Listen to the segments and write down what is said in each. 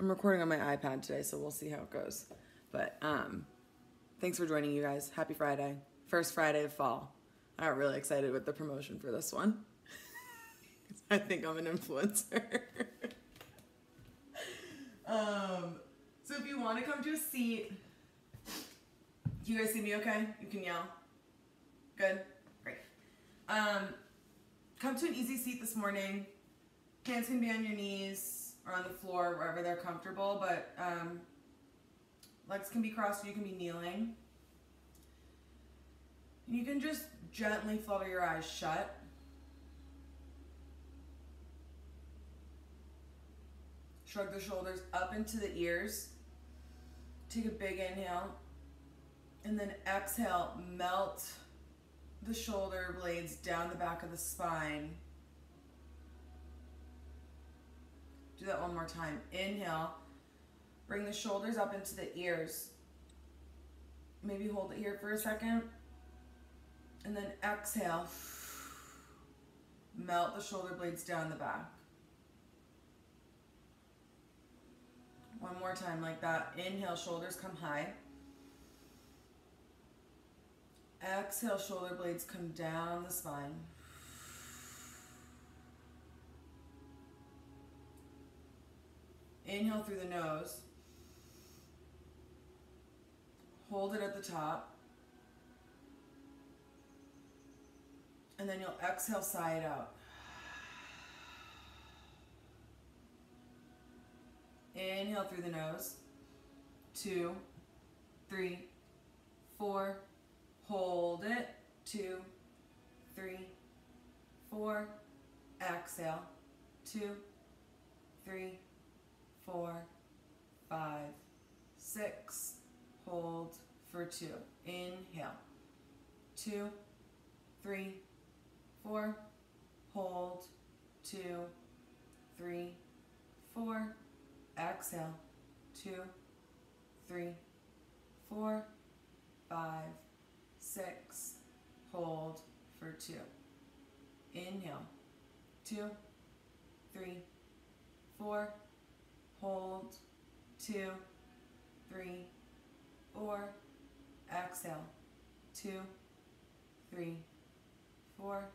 I'm recording on my iPad today, so we'll see how it goes. But um, thanks for joining, you guys. Happy Friday. First Friday of fall. I got really excited with the promotion for this one. I think I'm an influencer. um, so if you want to come to a seat, you guys see me okay? You can yell. Good? Great. Um, come to an easy seat this morning. Hands can be on your knees or on the floor, wherever they're comfortable, but um, legs can be crossed, you can be kneeling. You can just gently flutter your eyes shut. Shrug the shoulders up into the ears. Take a big inhale. And then exhale, melt the shoulder blades down the back of the spine. Do that one more time. Inhale. Bring the shoulders up into the ears. Maybe hold it here for a second. And then exhale. Melt the shoulder blades down the back. One more time like that. Inhale, shoulders come high. Exhale, shoulder blades come down the spine. Inhale through the nose. Hold it at the top. And then you'll exhale side out. Inhale through the nose. Two, three, four. Hold it. Two, three, four. Exhale. Two, three, four, five, six. Hold for two. Inhale. Two, three, four. Hold. Two, three, four. Exhale. Two, three, four, five, six. Hold for two. Inhale. Two, three, four. Hold. Two, three, four. Exhale. Two, three, four,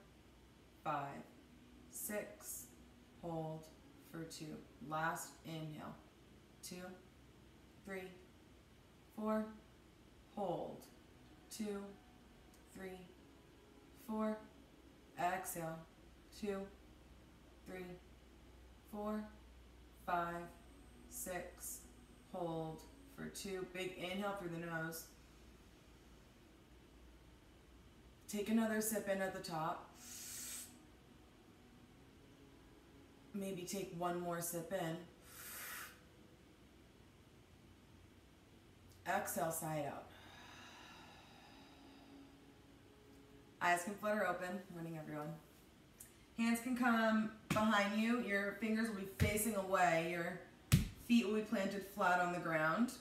five, six. Hold for two. Last inhale. Two, three, four. Hold. Two, three, four. Exhale. Two, three, four, five, six. Hold for two. Big inhale through the nose. Take another sip in at the top. Maybe take one more sip in. Exhale, side out. Eyes can flutter open. Morning, everyone. Hands can come behind you. Your fingers will be facing away. Your feet will be planted flat on the ground.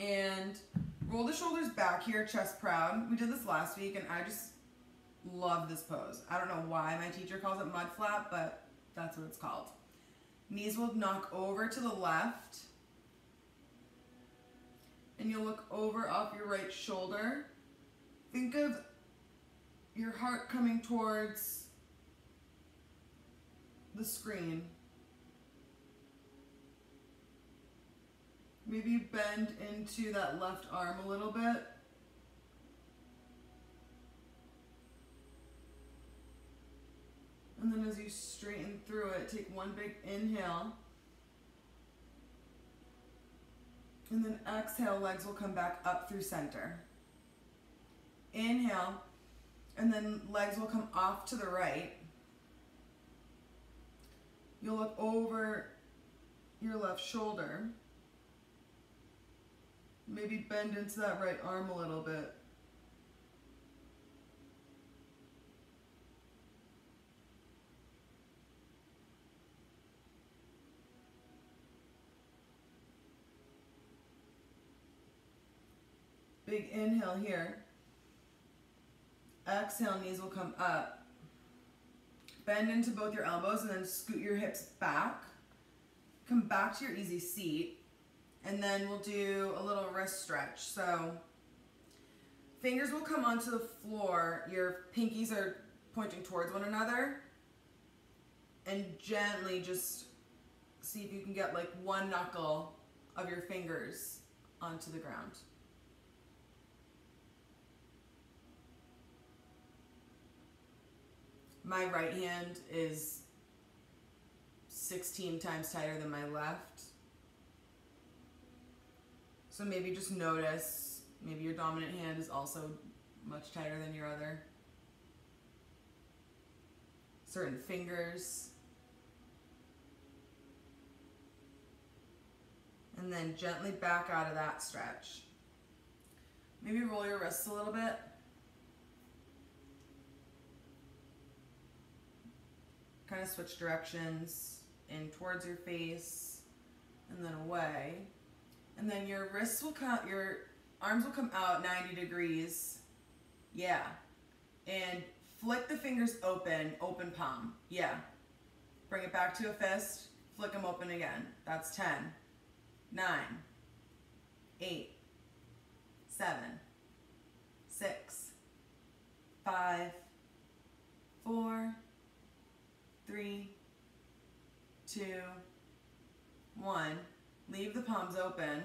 And roll the shoulders back here, chest proud. We did this last week, and I just love this pose. I don't know why my teacher calls it mud flap, but that's what it's called. Knees will knock over to the left. And you'll look over off your right shoulder. Think of your heart coming towards the screen. Maybe bend into that left arm a little bit. And then as you straighten through it, take one big inhale. And then exhale, legs will come back up through center. Inhale, and then legs will come off to the right. You'll look over your left shoulder. Maybe bend into that right arm a little bit. Big inhale here. Exhale, knees will come up. Bend into both your elbows and then scoot your hips back. come back to your easy seat and then we'll do a little wrist stretch. So fingers will come onto the floor. Your pinkies are pointing towards one another and gently just see if you can get like one knuckle of your fingers onto the ground. My right hand is 16 times tighter than my left. So maybe just notice, maybe your dominant hand is also much tighter than your other. Certain fingers. And then gently back out of that stretch. Maybe roll your wrists a little bit. Kind of switch directions in towards your face and then away. And then your wrists will come, your arms will come out 90 degrees. Yeah. And flick the fingers open, open palm. Yeah. Bring it back to a fist, flick them open again. That's 10, 9, 8, 7, 6, 5, 4, 3, 2, 1. Leave the palms open.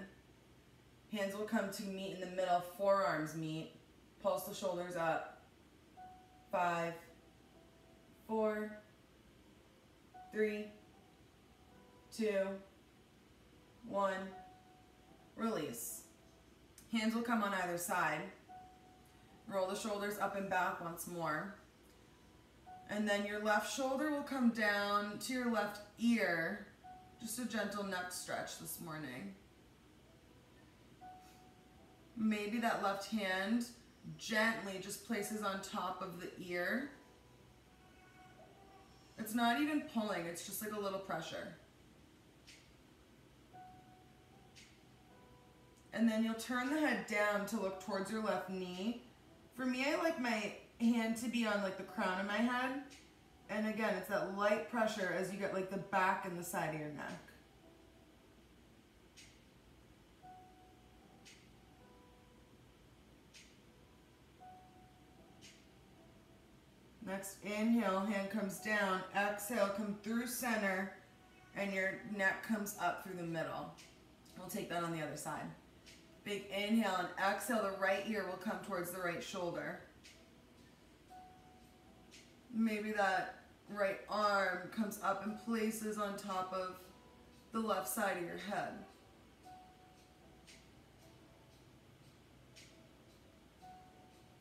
Hands will come to meet in the middle, forearms meet. Pulse the shoulders up. Five, four, three, two, one. Release. Hands will come on either side. Roll the shoulders up and back once more. And then your left shoulder will come down to your left ear just a gentle neck stretch this morning. Maybe that left hand gently just places on top of the ear. It's not even pulling, it's just like a little pressure. And then you'll turn the head down to look towards your left knee. For me, I like my hand to be on like the crown of my head and again, it's that light pressure as you get like the back and the side of your neck. Next, inhale, hand comes down. Exhale, come through center, and your neck comes up through the middle. We'll take that on the other side. Big inhale and exhale, the right ear will come towards the right shoulder. Maybe that right arm comes up and places on top of the left side of your head.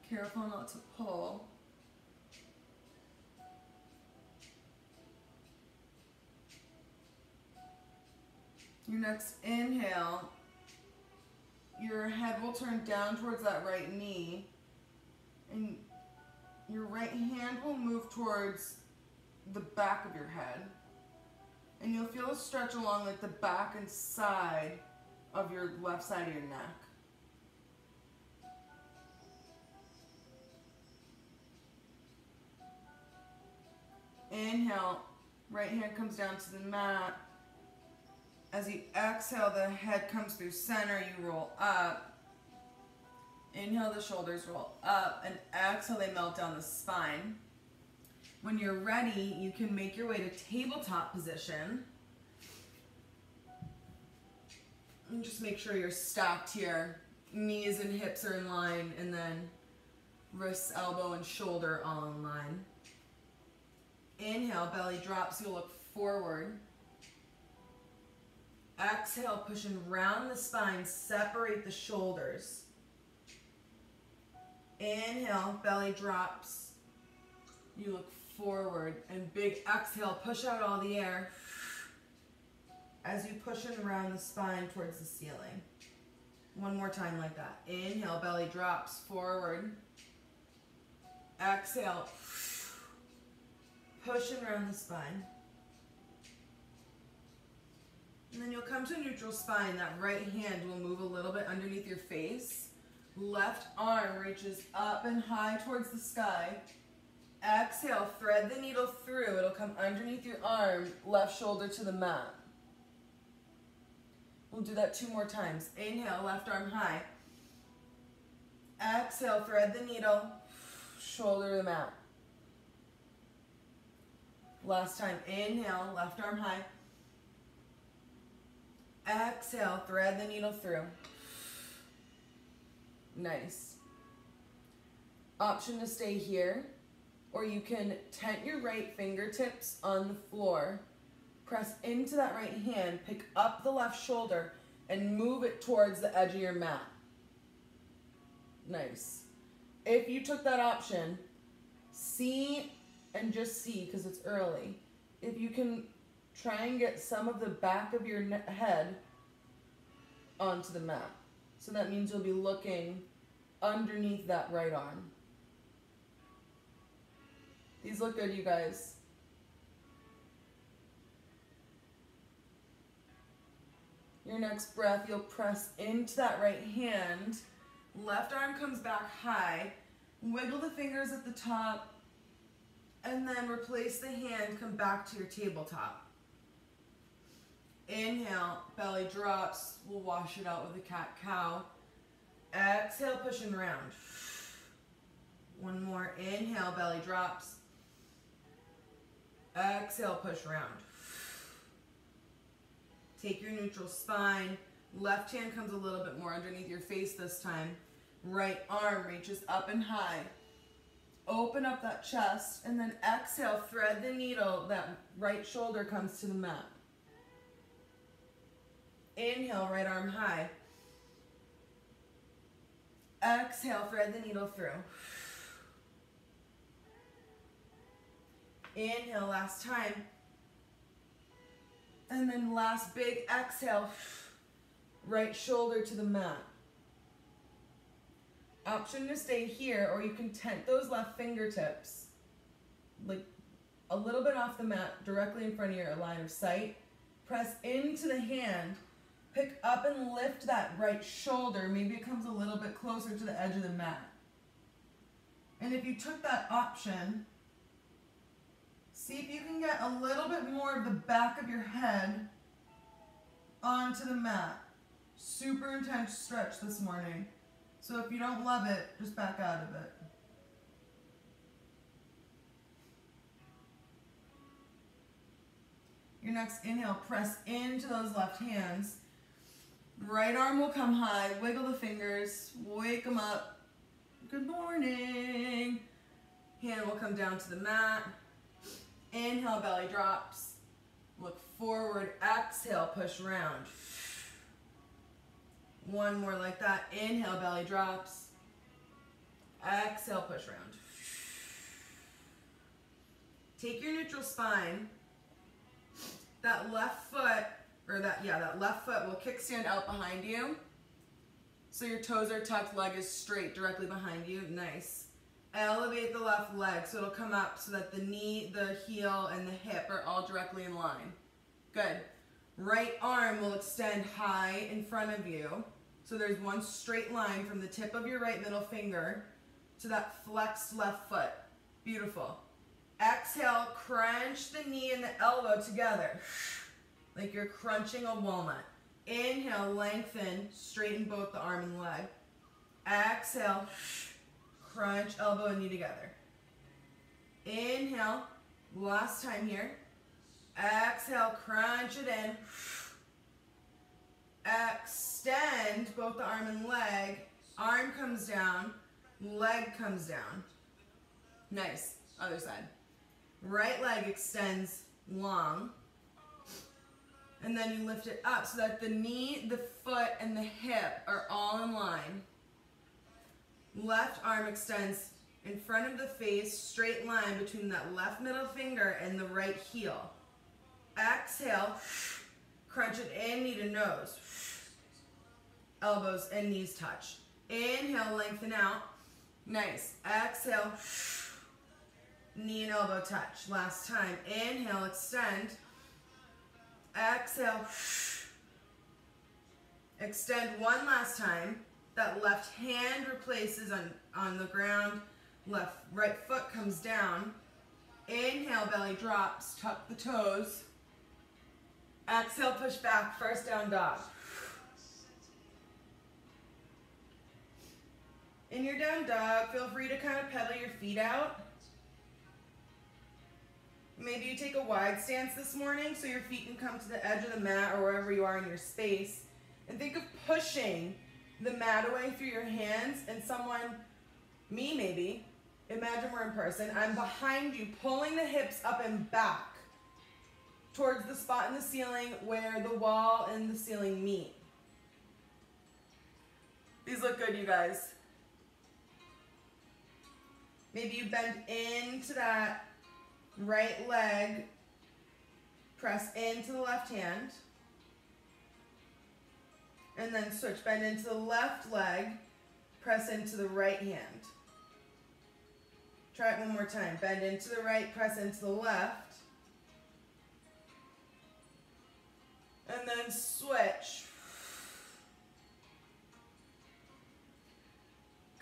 Careful not to pull. Your next inhale, your head will turn down towards that right knee and your right hand will move towards the back of your head. And you'll feel a stretch along like the back and side of your left side of your neck. Inhale, right hand comes down to the mat. As you exhale, the head comes through center, you roll up. Inhale, the shoulders roll up, and exhale, they melt down the spine. When you're ready, you can make your way to tabletop position. And just make sure you're stacked here. Knees and hips are in line, and then wrists, elbow, and shoulder all in line. Inhale, belly drops, you'll look forward. Exhale, pushing round the spine, separate the shoulders. Inhale, belly drops. You look forward and big exhale, push out all the air as you push it around the spine towards the ceiling. One more time like that. Inhale, belly drops forward. Exhale, pushing around the spine. And then you'll come to a neutral spine. That right hand will move a little bit underneath your face. Left arm reaches up and high towards the sky. Exhale, thread the needle through. It'll come underneath your arm, left shoulder to the mat. We'll do that two more times. Inhale, left arm high. Exhale, thread the needle, shoulder to the mat. Last time, inhale, left arm high. Exhale, thread the needle through. Nice. Option to stay here, or you can tent your right fingertips on the floor, press into that right hand, pick up the left shoulder, and move it towards the edge of your mat. Nice. If you took that option, see and just see because it's early. If you can try and get some of the back of your head onto the mat. So that means you'll be looking underneath that right arm. These look good, you guys. Your next breath, you'll press into that right hand. Left arm comes back high. Wiggle the fingers at the top. And then replace the hand, come back to your tabletop. Inhale, belly drops. We'll wash it out with a cat-cow. Exhale, pushing round. One more. Inhale, belly drops. Exhale, push round. Take your neutral spine. Left hand comes a little bit more underneath your face this time. Right arm reaches up and high. Open up that chest and then exhale, thread the needle. That right shoulder comes to the mat. Inhale, right arm high. Exhale, thread the needle through. Inhale, last time. And then last big exhale, right shoulder to the mat. Option to stay here, or you can tent those left fingertips, like a little bit off the mat, directly in front of your line of sight. Press into the hand, pick up and lift that right shoulder. Maybe it comes a little bit closer to the edge of the mat. And if you took that option, See if you can get a little bit more of the back of your head onto the mat. Super intense stretch this morning. So if you don't love it, just back out of it. Your next inhale, press into those left hands. Right arm will come high, wiggle the fingers, wake them up. Good morning. Hand will come down to the mat. Inhale, belly drops. Look forward, exhale, push round. One more like that. Inhale, belly drops. Exhale, push round. Take your neutral spine. That left foot, or that, yeah, that left foot will kickstand out behind you. So your toes are tucked, leg is straight directly behind you. Nice. Elevate the left leg so it'll come up so that the knee, the heel, and the hip are all directly in line. Good. Right arm will extend high in front of you. So there's one straight line from the tip of your right middle finger to that flexed left foot. Beautiful. Exhale, crunch the knee and the elbow together. Like you're crunching a walnut. Inhale, lengthen, straighten both the arm and leg. Exhale, crunch elbow and knee together. Inhale, last time here. Exhale, crunch it in. Extend both the arm and leg. Arm comes down, leg comes down. Nice, other side. Right leg extends long. And then you lift it up so that the knee, the foot, and the hip are all in line. Left arm extends in front of the face, straight line between that left middle finger and the right heel. Exhale, crunch it in, knee to nose. Elbows and knees touch. Inhale, lengthen out. Nice. Exhale, knee and elbow touch. Last time. Inhale, extend. Exhale, extend one last time. That left hand replaces on, on the ground. Left right foot comes down. Inhale, belly drops, tuck the toes. Exhale, push back, first down dog. In your down dog, feel free to kind of pedal your feet out. Maybe you take a wide stance this morning so your feet can come to the edge of the mat or wherever you are in your space. And think of pushing the mat away through your hands and someone, me maybe, imagine we're in person, I'm behind you, pulling the hips up and back towards the spot in the ceiling where the wall and the ceiling meet. These look good, you guys. Maybe you bend into that right leg, press into the left hand, and then switch. Bend into the left leg, press into the right hand. Try it one more time. Bend into the right, press into the left. And then switch.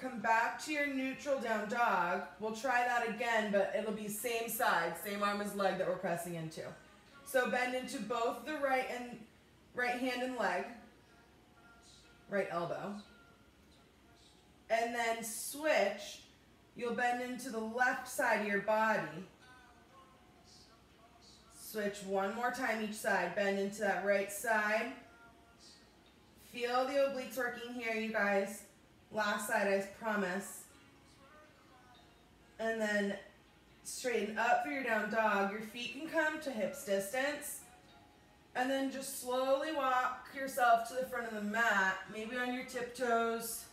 Come back to your neutral down dog. We'll try that again, but it'll be same side, same arm as leg that we're pressing into. So bend into both the right and right hand and leg, right elbow. And then switch, you'll bend into the left side of your body. Switch one more time each side, bend into that right side. Feel the obliques working here, you guys. Last side, I promise. And then straighten up for your down dog. Your feet can come to hips distance. And then just slowly walk yourself to the front of the mat, maybe on your tiptoes.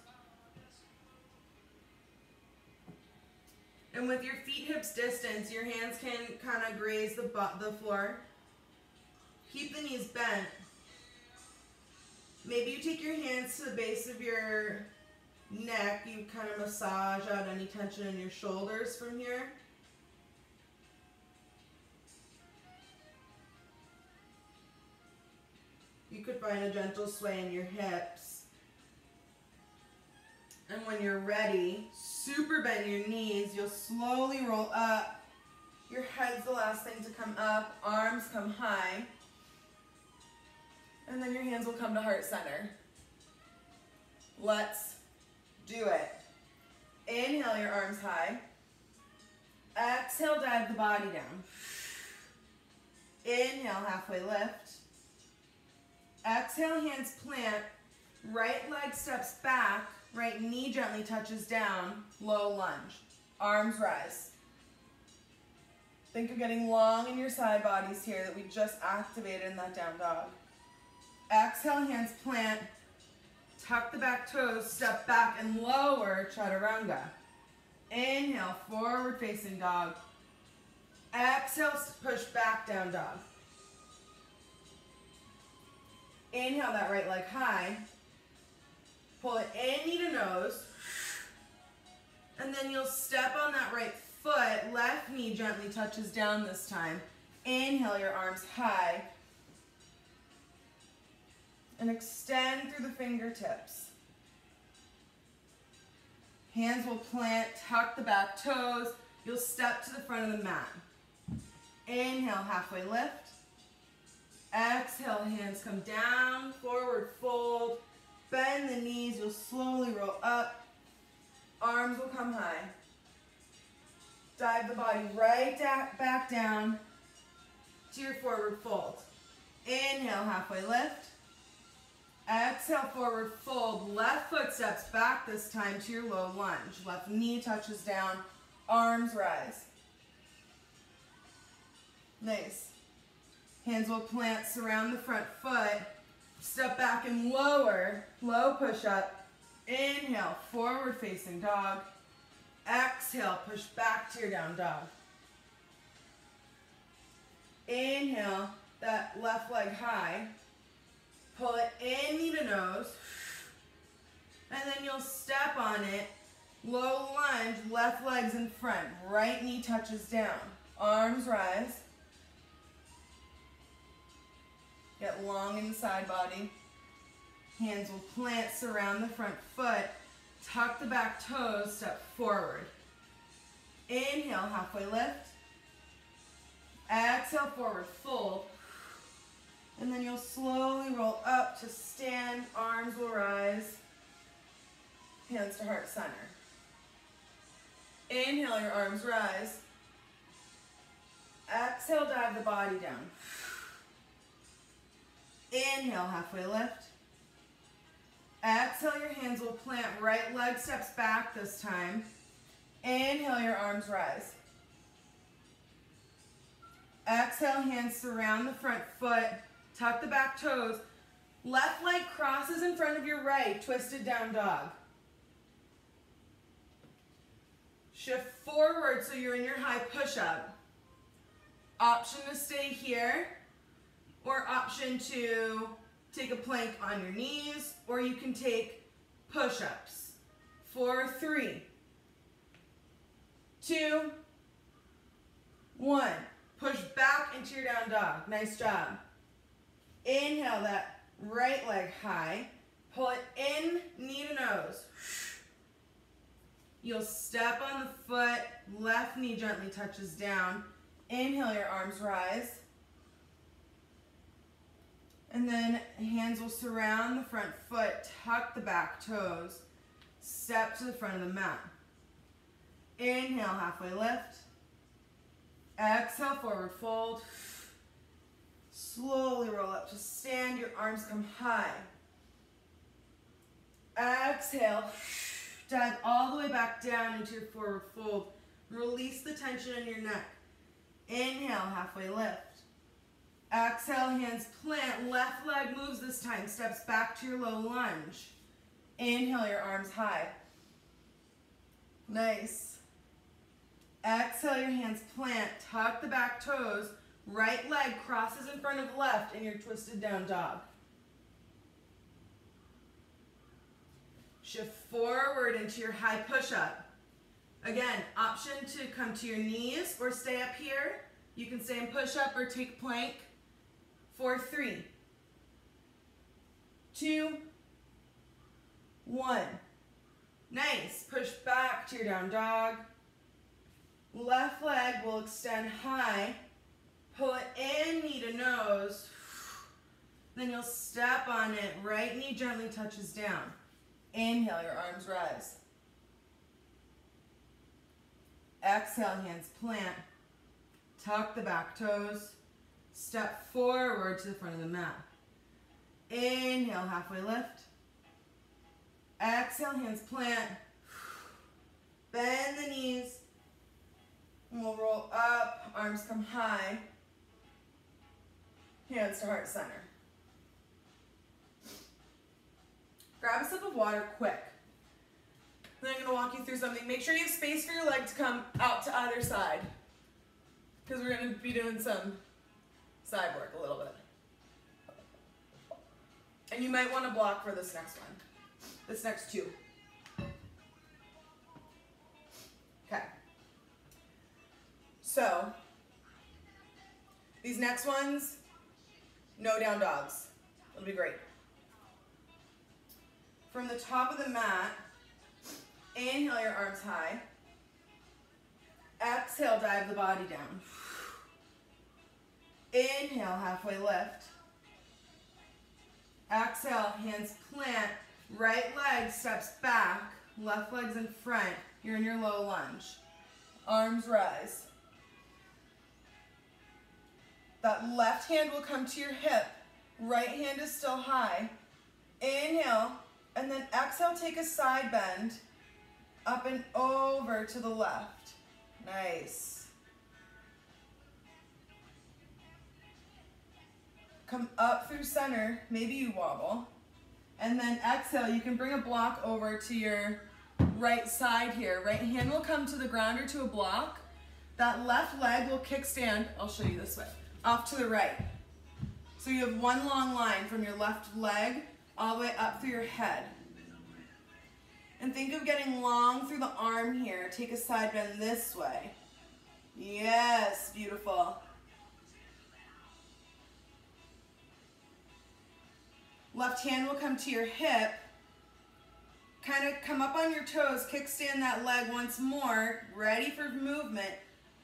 And with your feet hips distance, your hands can kind of graze the, the floor. Keep the knees bent. Maybe you take your hands to the base of your neck, you kind of massage out any tension in your shoulders from here. You could find a gentle sway in your hips. And when you're ready, super bend your knees. You'll slowly roll up. Your head's the last thing to come up. Arms come high. And then your hands will come to heart center. Let's do it. Inhale your arms high. Exhale, dive the body down. Inhale, halfway lift. Exhale, hands plant. Right leg steps back. Right knee gently touches down. Low lunge. Arms rise. Think of getting long in your side bodies here that we just activated in that down dog. Exhale, hands plant. Tuck the back toes, step back and lower chaturanga. Inhale, forward facing dog. Exhale, push back down dog. Inhale that right leg high. Pull it in, knee to nose. And then you'll step on that right foot. Left knee gently touches down this time. Inhale your arms high and extend through the fingertips. Hands will plant, tuck the back toes. You'll step to the front of the mat. Inhale, halfway lift. Exhale, hands come down, forward fold. Bend the knees, you'll slowly roll up. Arms will come high. Dive the body right back down to your forward fold. Inhale, halfway lift. Exhale, forward fold. Left foot steps back this time to your low lunge. Left knee touches down. Arms rise. Nice. Hands will plant, surround the front foot. Step back and lower. Low push up. Inhale, forward facing dog. Exhale, push back to your down dog. Inhale, that left leg high. Pull it in, knee to nose. And then you'll step on it. Low lunge, left leg's in front. Right knee touches down. Arms rise. Get long in the side body. Hands will plant, surround the front foot. Tuck the back toes, step forward. Inhale, halfway lift. Exhale, forward fold. And then you'll slowly roll up to stand, arms will rise. hands to heart center. Inhale, your arms rise. Exhale, dive the body down. Inhale, halfway lift. Exhale, your hands will plant. Right leg steps back this time. Inhale, your arms rise. Exhale, hands surround the front foot. Tuck the back toes. Left leg crosses in front of your right, twisted down dog. Shift forward so you're in your high push-up. Option to stay here, or option to take a plank on your knees, or you can take push-ups. Four, three, two, one. Push back into your down dog. Nice job. Inhale that right leg high. Pull it in, knee to nose. You'll step on the foot, left knee gently touches down. Inhale, your arms rise. And then hands will surround the front foot, tuck the back toes, step to the front of the mat. Inhale, halfway lift. Exhale, forward fold. Slowly roll up to stand, your arms come high. Exhale, dive all the way back down into your forward fold. Release the tension in your neck. Inhale, halfway lift. Exhale, hands plant. Left leg moves this time, steps back to your low lunge. Inhale, your arms high. Nice. Exhale, your hands plant. Tuck the back toes. Right leg crosses in front of left in your twisted down dog. Shift forward into your high push-up. Again, option to come to your knees or stay up here. You can stay in push-up or take plank. For three, two, one. Nice. Push back to your down dog. Left leg will extend high. Pull it in, knee to nose. Then you'll step on it. Right knee gently touches down. Inhale, your arms rise. Exhale, hands plant. Tuck the back toes. Step forward to the front of the mat. Inhale, halfway lift. Exhale, hands plant. Bend the knees. And we'll roll up, arms come high. Hands to heart center. Grab a sip of water quick. Then I'm gonna walk you through something. Make sure you have space for your leg to come out to either side. Because we're gonna be doing some side work a little bit. And you might wanna block for this next one. This next two. Okay. So, these next ones, no down dogs. It'll be great. From the top of the mat, inhale your arms high. Exhale, dive the body down. Inhale, halfway lift. Exhale, hands plant. Right leg steps back. Left leg's in front. You're in your low lunge. Arms rise. That left hand will come to your hip. Right hand is still high. Inhale, and then exhale, take a side bend. Up and over to the left. Nice. Come up through center, maybe you wobble. And then exhale, you can bring a block over to your right side here. Right hand will come to the ground or to a block. That left leg will kickstand, I'll show you this way, off to the right. So you have one long line from your left leg all the way up through your head. And think of getting long through the arm here. Take a side bend this way. Yes, beautiful. Left hand will come to your hip. Kind of come up on your toes, kickstand that leg once more, ready for movement.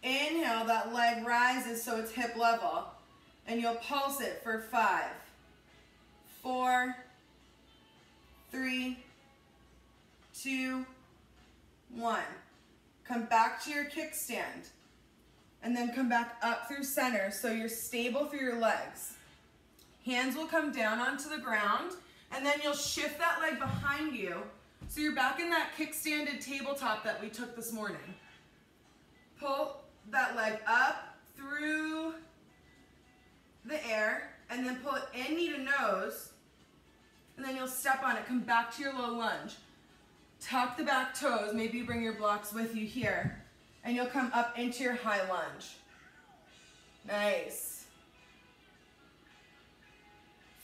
Inhale, that leg rises so it's hip level. And you'll pulse it for five, four, three, two, one. Come back to your kickstand. And then come back up through center so you're stable through your legs. Hands will come down onto the ground and then you'll shift that leg behind you so you're back in that kickstanded tabletop that we took this morning. Pull that leg up through the air and then pull it in knee to nose and then you'll step on it, come back to your low lunge. Tuck the back toes, maybe bring your blocks with you here and you'll come up into your high lunge. Nice.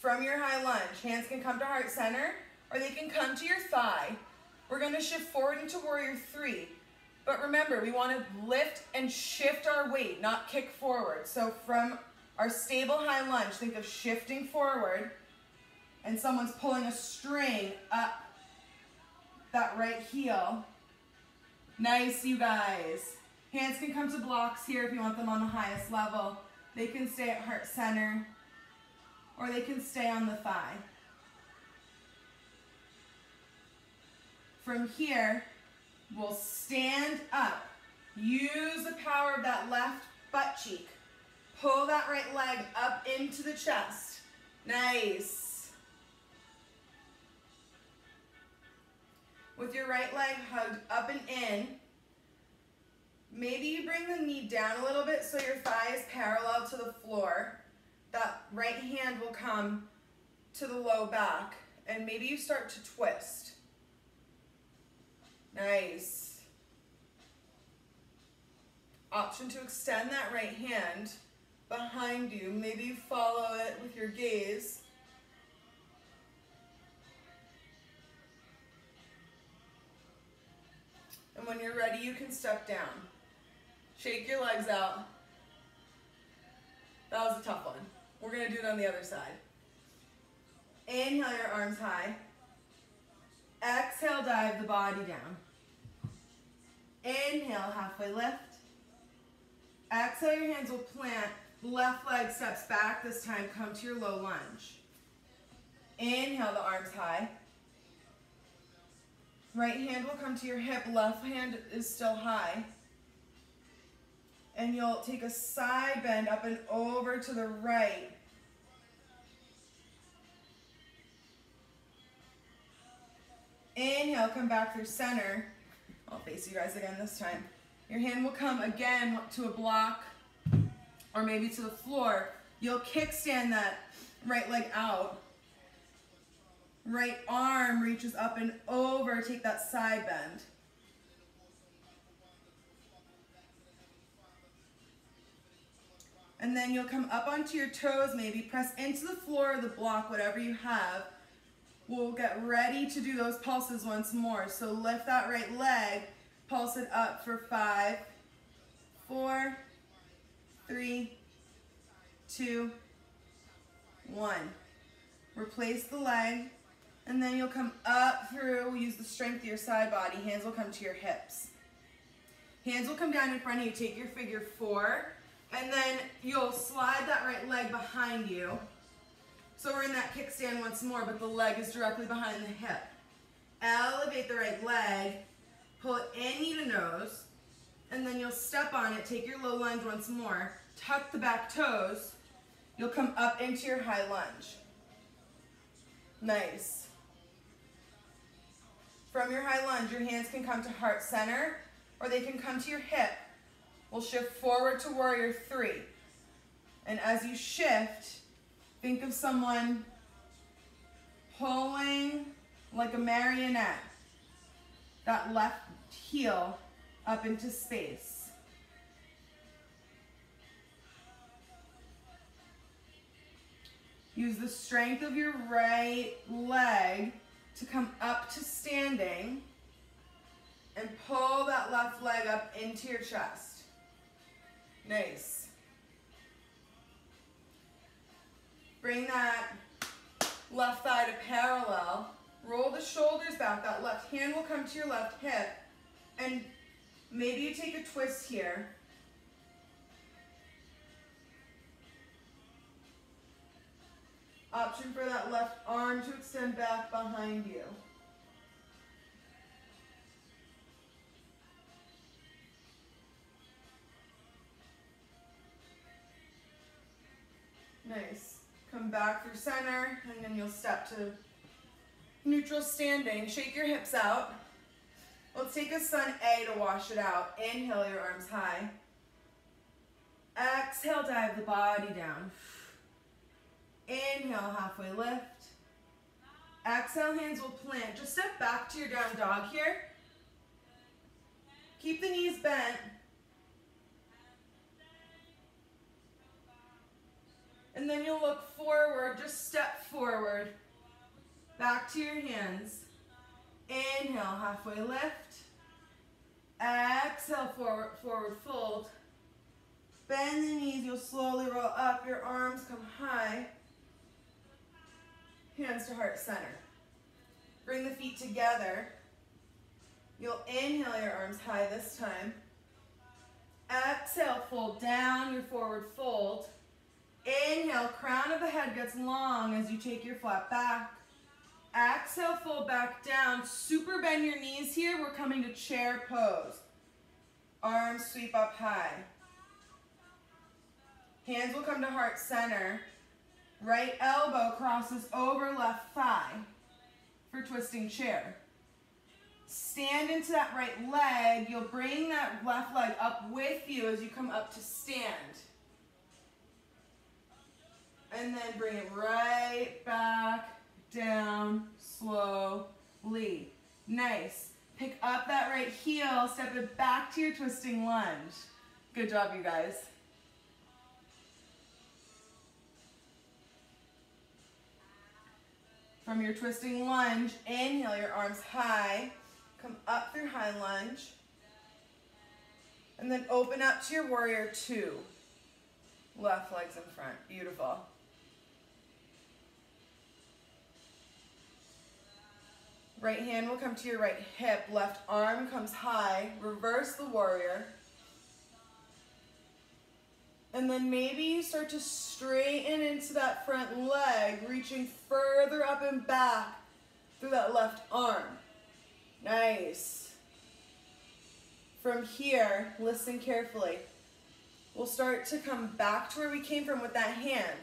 From your high lunge, hands can come to heart center or they can come to your thigh. We're gonna shift forward into warrior three. But remember, we wanna lift and shift our weight, not kick forward. So from our stable high lunge, think of shifting forward and someone's pulling a string up that right heel Nice, you guys. Hands can come to blocks here if you want them on the highest level. They can stay at heart center or they can stay on the thigh. From here, we'll stand up. Use the power of that left butt cheek. Pull that right leg up into the chest. Nice. with your right leg hugged up and in. Maybe you bring the knee down a little bit so your thigh is parallel to the floor. That right hand will come to the low back and maybe you start to twist. Nice. Option to extend that right hand behind you. Maybe you follow it with your gaze. And when you're ready, you can step down. Shake your legs out. That was a tough one. We're gonna do it on the other side. Inhale your arms high. Exhale, dive the body down. Inhale, halfway lift. Exhale, your hands will plant. Left leg steps back. This time, come to your low lunge. Inhale the arms high. Right hand will come to your hip, left hand is still high. And you'll take a side bend up and over to the right. Inhale, come back through center. I'll face you guys again this time. Your hand will come again to a block or maybe to the floor. You'll kickstand that right leg out. Right arm reaches up and over, take that side bend. And then you'll come up onto your toes, maybe press into the floor of the block, whatever you have. We'll get ready to do those pulses once more. So lift that right leg, pulse it up for five, four, three, two, one. Replace the leg, and then you'll come up through, use the strength of your side body. Hands will come to your hips. Hands will come down in front of you. Take your figure four. And then you'll slide that right leg behind you. So we're in that kickstand once more, but the leg is directly behind the hip. Elevate the right leg. Pull it in knee to nose. And then you'll step on it. Take your low lunge once more. Tuck the back toes. You'll come up into your high lunge. Nice. From your high lunge, your hands can come to heart center or they can come to your hip. We'll shift forward to warrior three. And as you shift, think of someone pulling like a marionette that left heel up into space. Use the strength of your right leg to come up to standing and pull that left leg up into your chest. Nice. Bring that left thigh to parallel. Roll the shoulders back. That left hand will come to your left hip. And maybe you take a twist here. Option for that left arm to extend back behind you. Nice. Come back through center, and then you'll step to neutral standing. Shake your hips out. Let's take a sun A to wash it out. Inhale your arms high. Exhale, dive the body down. Inhale, halfway lift. Exhale, hands will plant. Just step back to your down dog here. Keep the knees bent. And then you'll look forward, just step forward. Back to your hands. Inhale, halfway lift. Exhale, forward, forward fold. Bend the knees, you'll slowly roll up. Your arms come high. Hands to heart center. Bring the feet together. You'll inhale your arms high this time. Exhale, fold down your forward fold. Inhale, crown of the head gets long as you take your flat back. Exhale, fold back down. Super bend your knees here. We're coming to chair pose. Arms sweep up high. Hands will come to heart center. Right elbow crosses over left thigh for twisting chair. Stand into that right leg. You'll bring that left leg up with you as you come up to stand. And then bring it right back down slowly. Nice. Pick up that right heel, step it back to your twisting lunge. Good job, you guys. From your twisting lunge, inhale your arms high, come up through high lunge, and then open up to your warrior two. Left legs in front, beautiful. Right hand will come to your right hip, left arm comes high, reverse the warrior. And then maybe you start to straighten into that front leg, reaching further up and back through that left arm. Nice. From here, listen carefully. We'll start to come back to where we came from with that hand.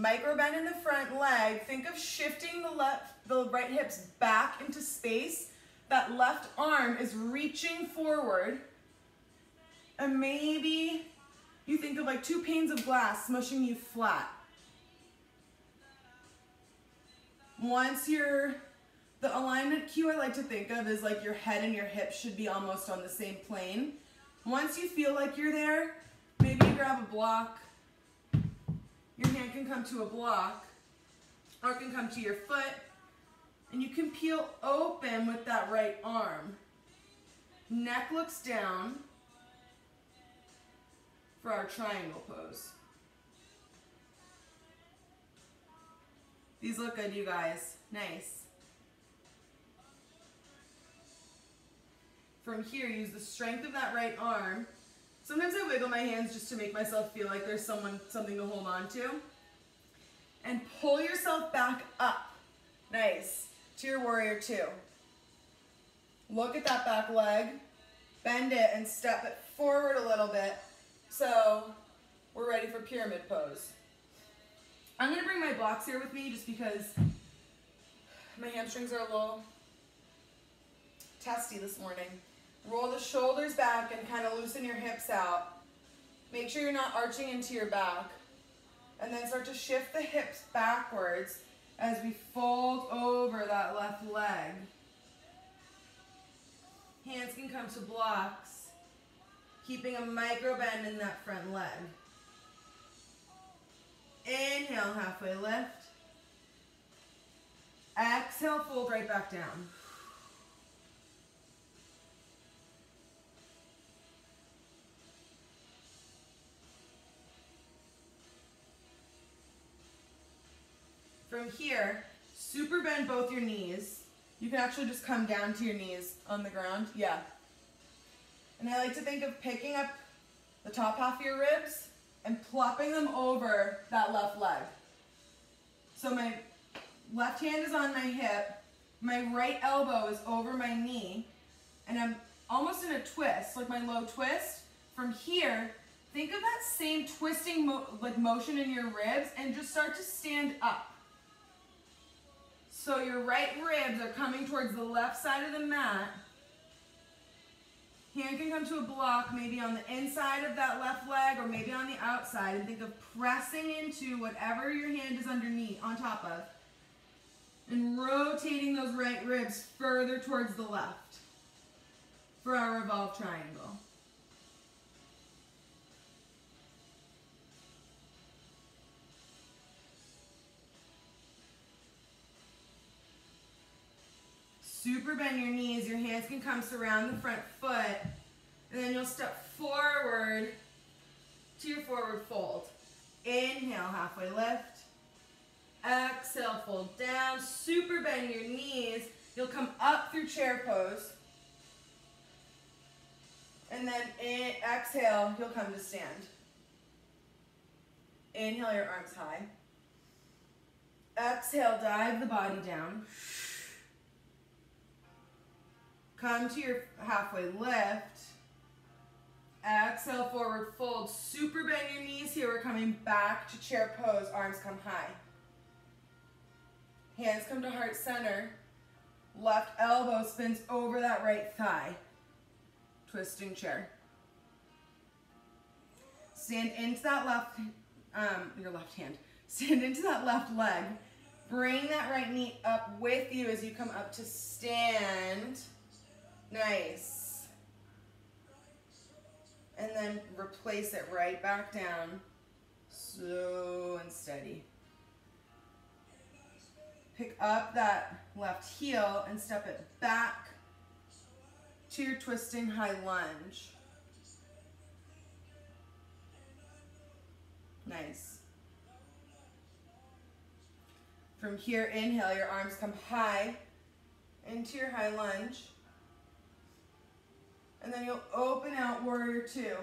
Micro bend in the front leg. Think of shifting the left, the right hips back into space. That left arm is reaching forward. And maybe you think of like two panes of glass smushing you flat. Once you're, the alignment cue I like to think of is like your head and your hips should be almost on the same plane. Once you feel like you're there, maybe you grab a block your hand can come to a block or it can come to your foot and you can peel open with that right arm. Neck looks down for our triangle pose. These look good, you guys. Nice. From here, use the strength of that right arm Sometimes I wiggle my hands just to make myself feel like there's someone, something to hold on to. And pull yourself back up. Nice. To your warrior two. Look at that back leg. Bend it and step it forward a little bit. So we're ready for pyramid pose. I'm gonna bring my blocks here with me just because my hamstrings are a little testy this morning. Roll the shoulders back and kind of loosen your hips out. Make sure you're not arching into your back. And then start to shift the hips backwards as we fold over that left leg. Hands can come to blocks, keeping a micro bend in that front leg. Inhale, halfway lift. Exhale, fold right back down. From here, super bend both your knees. You can actually just come down to your knees on the ground. Yeah. And I like to think of picking up the top half of your ribs and plopping them over that left leg. So my left hand is on my hip, my right elbow is over my knee, and I'm almost in a twist, like my low twist. From here, think of that same twisting mo like motion in your ribs and just start to stand up. So your right ribs are coming towards the left side of the mat. Hand can come to a block, maybe on the inside of that left leg or maybe on the outside. And think of pressing into whatever your hand is underneath, on top of. And rotating those right ribs further towards the left for our revolve triangle. Super bend your knees. Your hands can come surround the front foot. And then you'll step forward to your forward fold. Inhale, halfway lift. Exhale, fold down. Super bend your knees. You'll come up through chair pose. And then in, exhale, you'll come to stand. Inhale your arms high. Exhale, dive the body down. Come to your halfway lift. Exhale, forward fold. Super bend your knees here. We're coming back to chair pose. Arms come high. Hands come to heart center. Left elbow spins over that right thigh. Twisting chair. Stand into that left, um, your left hand. Stand into that left leg. Bring that right knee up with you as you come up to stand. Nice. And then replace it right back down. Slow and steady. Pick up that left heel and step it back to your twisting high lunge. Nice. From here, inhale, your arms come high into your high lunge. And then you'll open out warrior two.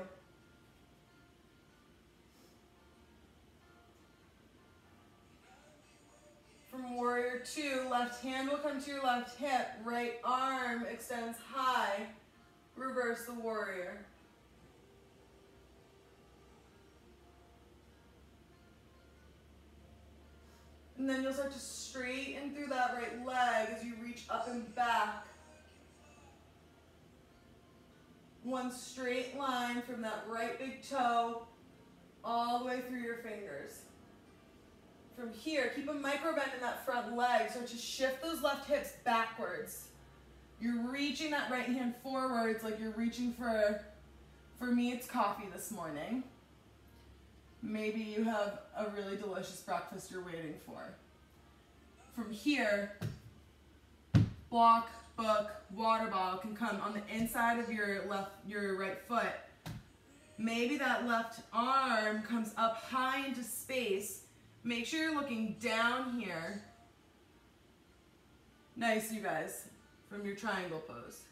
From warrior two, left hand will come to your left hip, right arm extends high, reverse the warrior. And then you'll start to straighten through that right leg as you reach up and back. One straight line from that right big toe all the way through your fingers. From here, keep a micro bend in that front leg. Start to shift those left hips backwards. You're reaching that right hand forwards like you're reaching for, for me it's coffee this morning. Maybe you have a really delicious breakfast you're waiting for. From here, block, book, water bottle can come on the inside of your left, your right foot. Maybe that left arm comes up high into space. Make sure you're looking down here. Nice, you guys, from your triangle pose.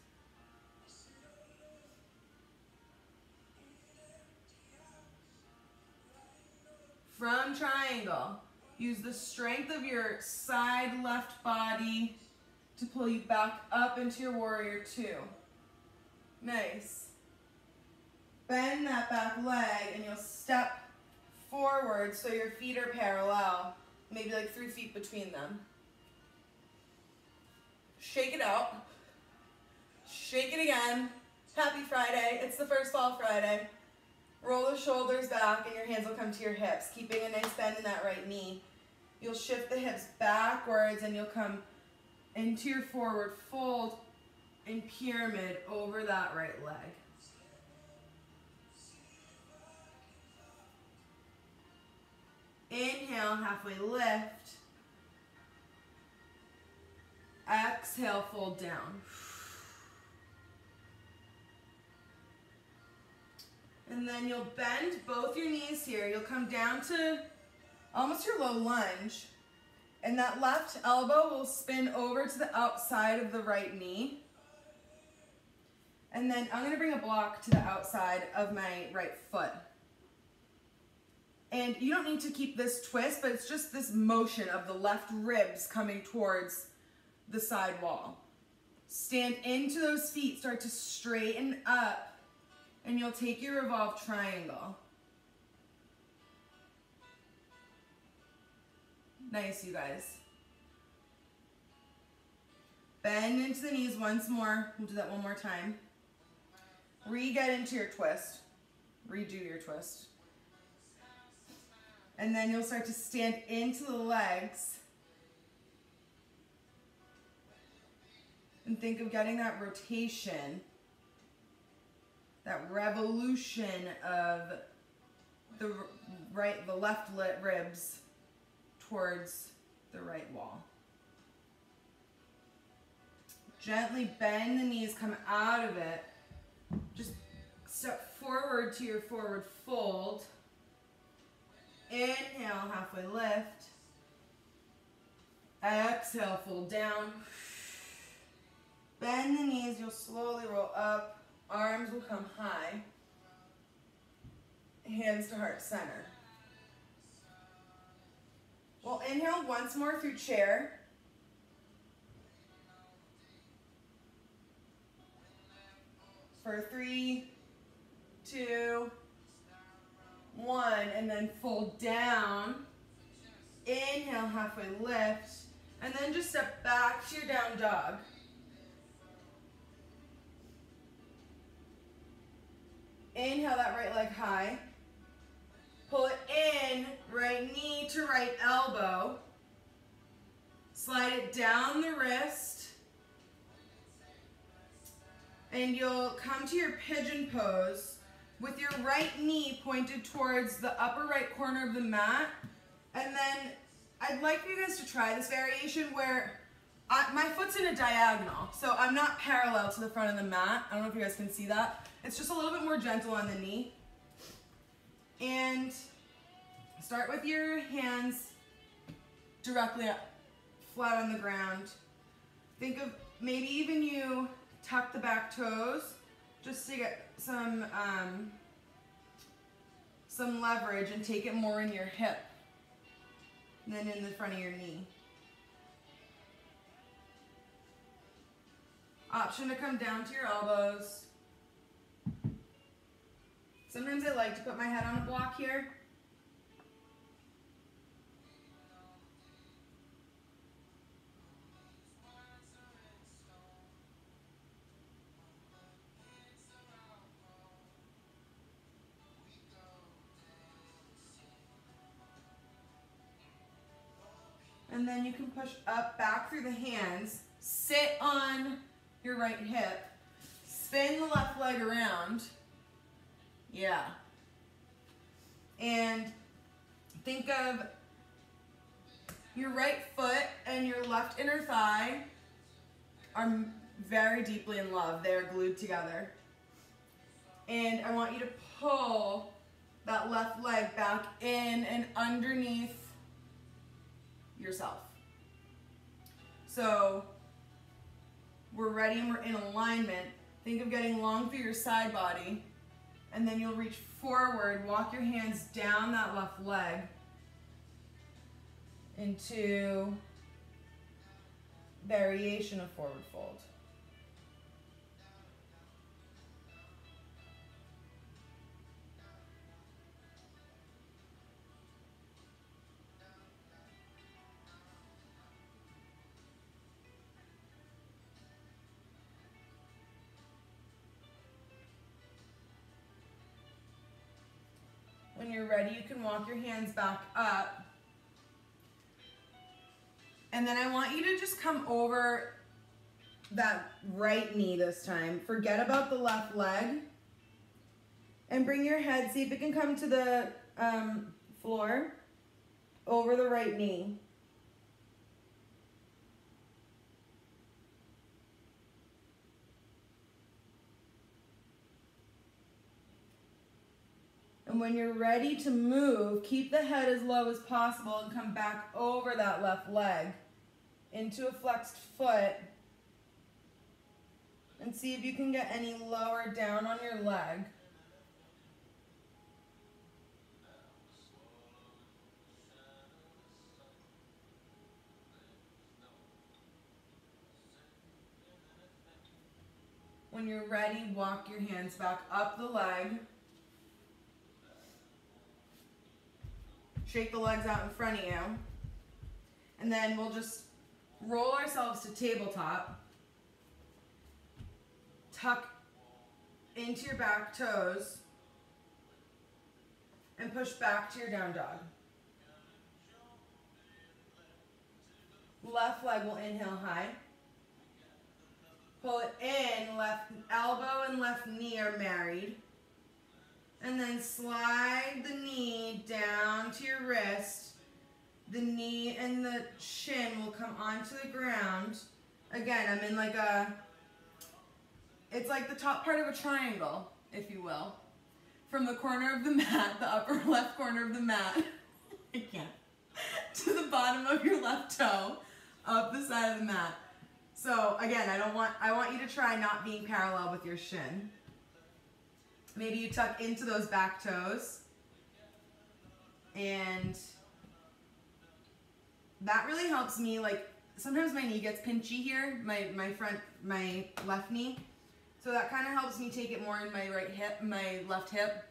From triangle, use the strength of your side left body to pull you back up into your warrior two. Nice. Bend that back leg and you'll step forward so your feet are parallel, maybe like three feet between them. Shake it out. Shake it again. Happy Friday. It's the first fall Friday. Roll the shoulders back and your hands will come to your hips, keeping a nice bend in that right knee. You'll shift the hips backwards and you'll come into your forward fold and pyramid over that right leg. Inhale, halfway lift. Exhale, fold down. And then you'll bend both your knees here. You'll come down to almost your low lunge. And that left elbow will spin over to the outside of the right knee. And then I'm gonna bring a block to the outside of my right foot. And you don't need to keep this twist, but it's just this motion of the left ribs coming towards the side wall. Stand into those feet, start to straighten up, and you'll take your revolve triangle. Nice, you guys. Bend into the knees once more. We'll do that one more time. Re-get into your twist. Redo your twist. And then you'll start to stand into the legs. And think of getting that rotation, that revolution of the right, the left ribs towards the right wall. Gently bend the knees, come out of it. Just step forward to your forward fold. Inhale, halfway lift. Exhale, fold down. Bend the knees, you'll slowly roll up. Arms will come high. Hands to heart center. We'll inhale once more through chair. For three, two, one, and then fold down. Inhale, halfway lift, and then just step back to your down dog. Inhale that right leg high. Pull it in, right knee to right elbow. Slide it down the wrist. And you'll come to your pigeon pose with your right knee pointed towards the upper right corner of the mat. And then I'd like you guys to try this variation where I, my foot's in a diagonal, so I'm not parallel to the front of the mat. I don't know if you guys can see that. It's just a little bit more gentle on the knee. And start with your hands directly up, flat on the ground. Think of maybe even you tuck the back toes just to get some um, some leverage and take it more in your hip than in the front of your knee. Option to come down to your elbows. Sometimes I like to put my head on a block here. And then you can push up, back through the hands, sit on your right hip, spin the left leg around. Yeah. And think of your right foot and your left inner thigh are very deeply in love. They're glued together. And I want you to pull that left leg back in and underneath yourself. So we're ready and we're in alignment. Think of getting long through your side body and then you'll reach forward, walk your hands down that left leg into variation of forward fold. Ready, you can walk your hands back up. And then I want you to just come over that right knee this time. Forget about the left leg. And bring your head, see if it can come to the um, floor over the right knee. And when you're ready to move, keep the head as low as possible and come back over that left leg into a flexed foot. And see if you can get any lower down on your leg. When you're ready, walk your hands back up the leg. Shake the legs out in front of you. And then we'll just roll ourselves to tabletop. Tuck into your back toes and push back to your down dog. Left leg will inhale high. Pull it in, left elbow and left knee are married. And then slide the knee down to your wrist. The knee and the shin will come onto the ground. Again, I'm in like a, it's like the top part of a triangle, if you will. From the corner of the mat, the upper left corner of the mat, I can't, to the bottom of your left toe, up the side of the mat. So again, I don't want, I want you to try not being parallel with your shin. Maybe you tuck into those back toes. And that really helps me, like, sometimes my knee gets pinchy here, my, my front, my left knee. So that kind of helps me take it more in my right hip, my left hip.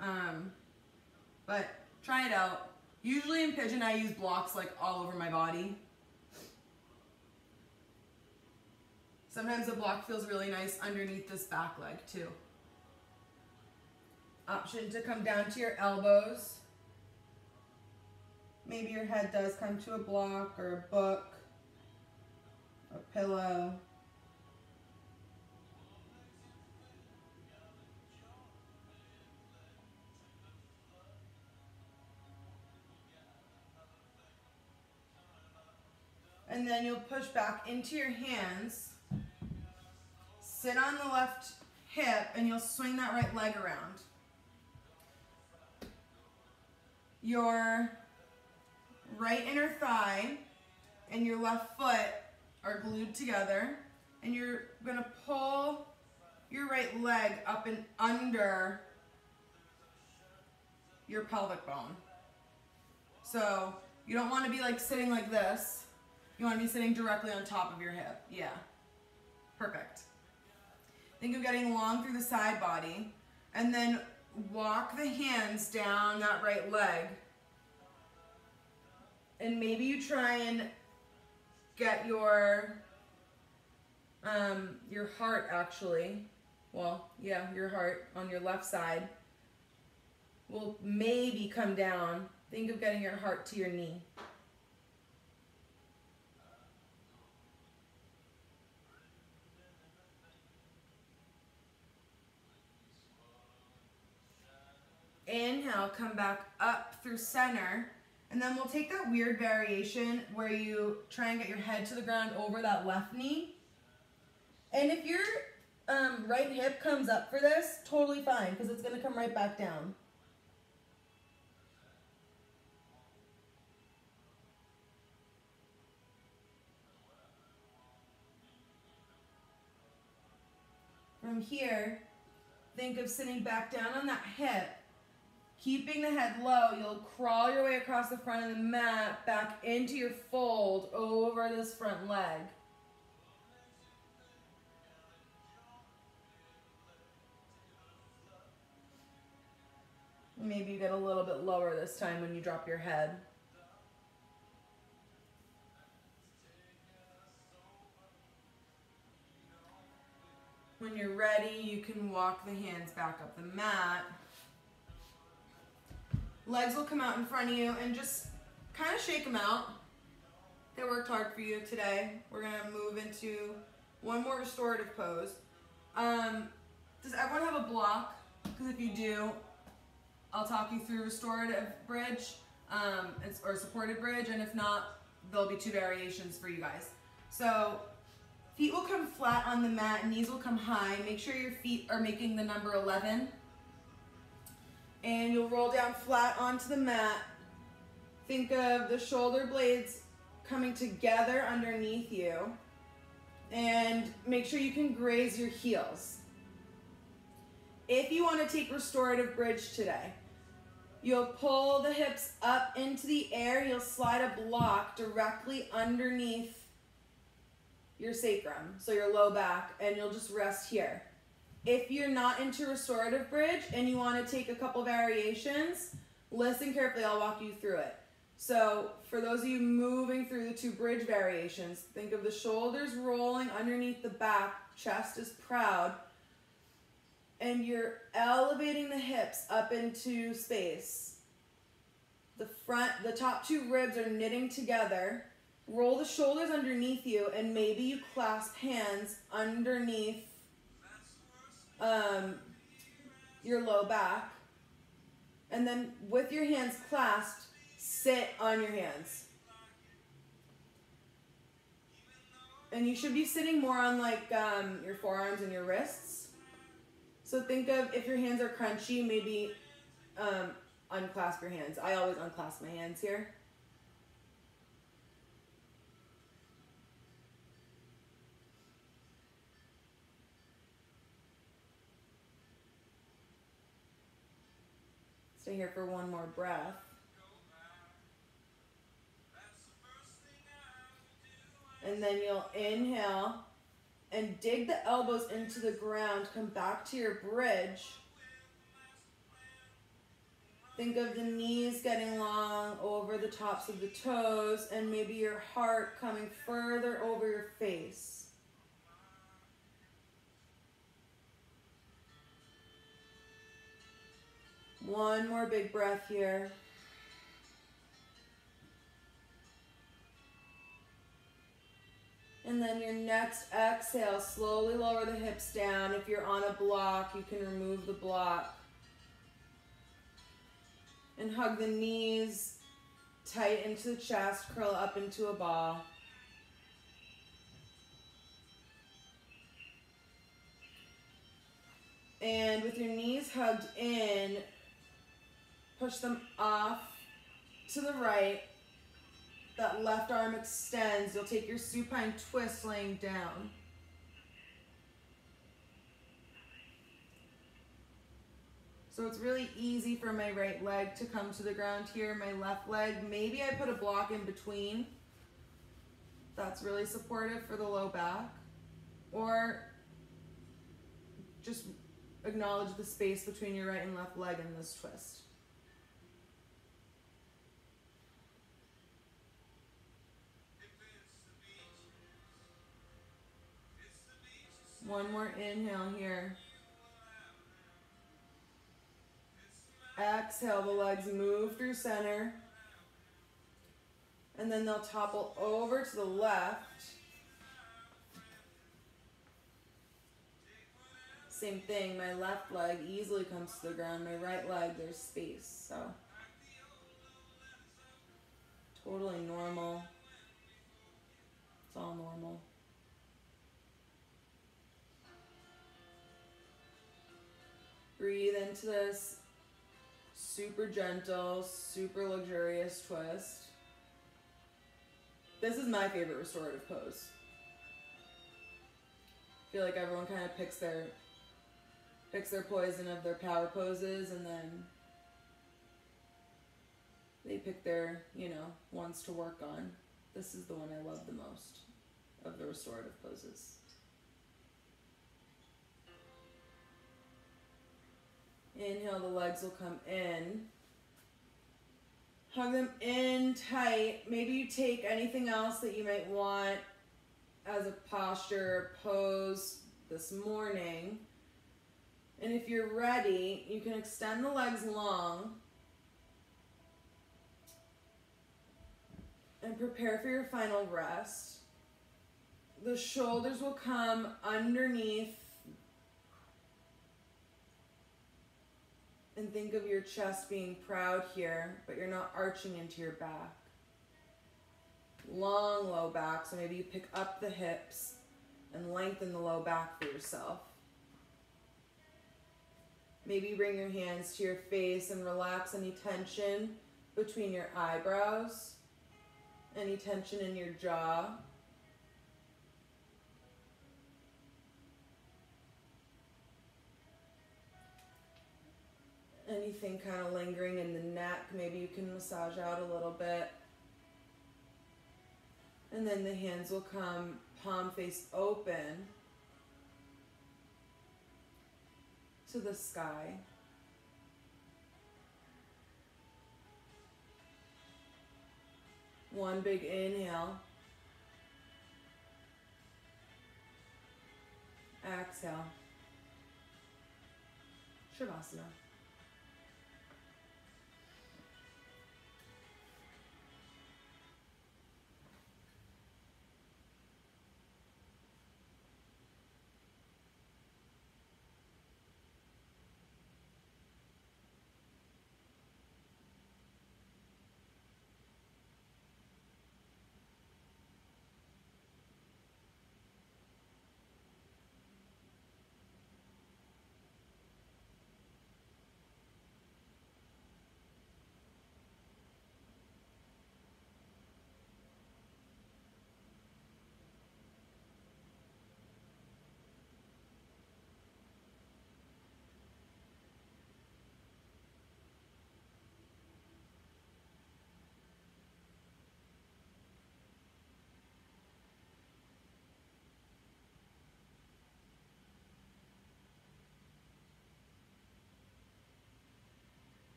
Um, but try it out. Usually in pigeon, I use blocks like all over my body. Sometimes the block feels really nice underneath this back leg too. Option to come down to your elbows. Maybe your head does come to a block or a book, a pillow. And then you'll push back into your hands. Sit on the left hip and you'll swing that right leg around. Your right inner thigh and your left foot are glued together and you're gonna pull your right leg up and under your pelvic bone. So you don't wanna be like sitting like this. You wanna be sitting directly on top of your hip. Yeah, perfect. Think of getting long through the side body and then walk the hands down that right leg. And maybe you try and get your um, your heart actually, well, yeah, your heart on your left side will maybe come down. Think of getting your heart to your knee. Inhale, come back up through center. And then we'll take that weird variation where you try and get your head to the ground over that left knee. And if your um, right hip comes up for this, totally fine, because it's going to come right back down. From here, think of sitting back down on that hip Keeping the head low, you'll crawl your way across the front of the mat, back into your fold over this front leg. Maybe you get a little bit lower this time when you drop your head. When you're ready, you can walk the hands back up the mat. Legs will come out in front of you and just kind of shake them out. They worked hard for you today. We're gonna move into one more restorative pose. Um, does everyone have a block? Because if you do, I'll talk you through restorative bridge um, or supported bridge, and if not, there'll be two variations for you guys. So feet will come flat on the mat, knees will come high. Make sure your feet are making the number 11 and you'll roll down flat onto the mat. Think of the shoulder blades coming together underneath you and make sure you can graze your heels. If you want to take restorative bridge today, you'll pull the hips up into the air, you'll slide a block directly underneath your sacrum, so your low back, and you'll just rest here. If you're not into restorative bridge and you want to take a couple variations, listen carefully, I'll walk you through it. So, for those of you moving through the two bridge variations, think of the shoulders rolling underneath the back, chest is proud, and you're elevating the hips up into space. The front, the top two ribs are knitting together. Roll the shoulders underneath you, and maybe you clasp hands underneath um, your low back. And then with your hands clasped, sit on your hands. And you should be sitting more on like um, your forearms and your wrists. So think of if your hands are crunchy, maybe um, unclasp your hands. I always unclasp my hands here. Stay here for one more breath. And then you'll inhale and dig the elbows into the ground. Come back to your bridge. Think of the knees getting long over the tops of the toes and maybe your heart coming further over your face. One more big breath here. And then your next exhale, slowly lower the hips down. If you're on a block, you can remove the block. And hug the knees tight into the chest, curl up into a ball. And with your knees hugged in, push them off to the right that left arm extends. You'll take your supine twist laying down. So it's really easy for my right leg to come to the ground here. My left leg, maybe I put a block in between. That's really supportive for the low back. Or just acknowledge the space between your right and left leg in this twist. One more inhale here. Exhale, the legs move through center. And then they'll topple over to the left. Same thing, my left leg easily comes to the ground. My right leg, there's space, so. Totally normal. It's all normal. Breathe into this super gentle, super luxurious twist. This is my favorite restorative pose. I feel like everyone kind of picks their picks their poison of their power poses and then they pick their, you know, ones to work on. This is the one I love the most of the restorative poses. Inhale, the legs will come in. Hug them in tight. Maybe you take anything else that you might want as a posture pose this morning. And if you're ready, you can extend the legs long and prepare for your final rest. The shoulders will come underneath And think of your chest being proud here, but you're not arching into your back. Long low back, so maybe you pick up the hips and lengthen the low back for yourself. Maybe bring your hands to your face and relax any tension between your eyebrows, any tension in your jaw. Anything kind of lingering in the neck, maybe you can massage out a little bit. And then the hands will come palm face open to the sky. One big inhale. Exhale. Shavasana.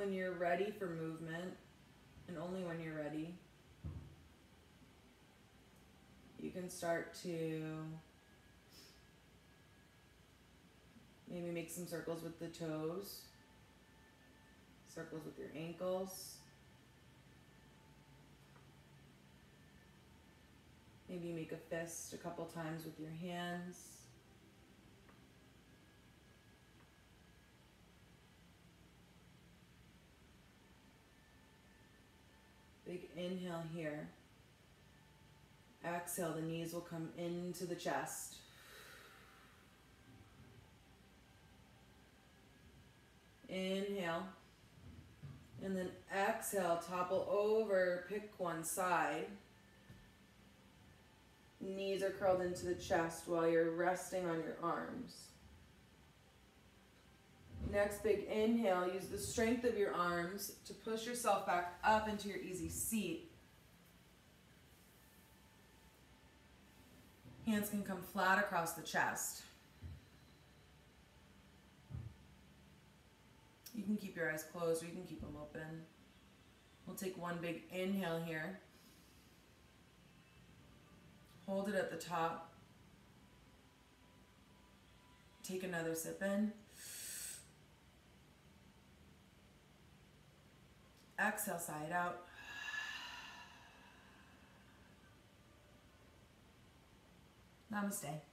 When you're ready for movement, and only when you're ready, you can start to maybe make some circles with the toes, circles with your ankles. Maybe make a fist a couple times with your hands. Big inhale here. Exhale, the knees will come into the chest. Inhale. And then exhale, topple over, pick one side. Knees are curled into the chest while you're resting on your arms. Next big inhale, use the strength of your arms to push yourself back up into your easy seat. Hands can come flat across the chest. You can keep your eyes closed or you can keep them open. We'll take one big inhale here. Hold it at the top. Take another sip in. Exhale, side out. Namaste.